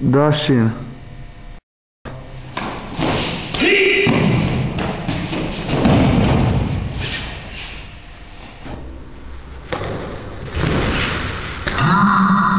da China. Ah!